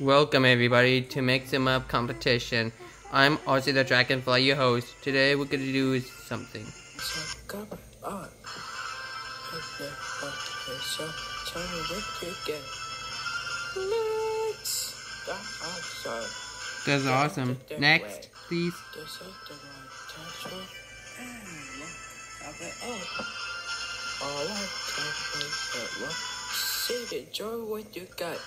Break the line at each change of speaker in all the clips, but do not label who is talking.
Welcome everybody to Mix 'em Up competition. I'm Ozzie the Dragonfly, your host. Today we're gonna do something.
That's awesome.
Next, please.
Is. All one. But look. See the joy what you got.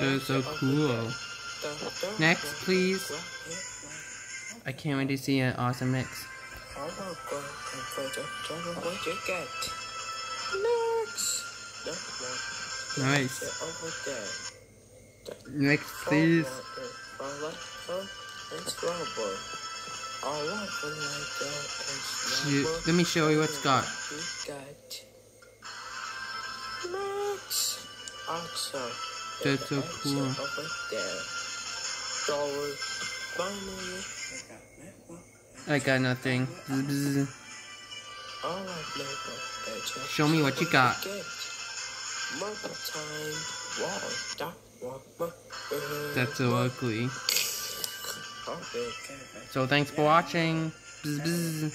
That's so cool. Next, please. I can't wait to see an awesome mix.
Next.
Nice. Next, please. Let me show you what's got.
Next. Also.
That's so cool.
Over there. Finally. I got that one.
I got nothing. Bzz, bzz.
All right, neighbor. That's
Show me what you got.
Get. Mother time. Wall. Dot. Walk.
That's so ugly. So thanks for watching. Bzz, bzz.